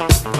Bye.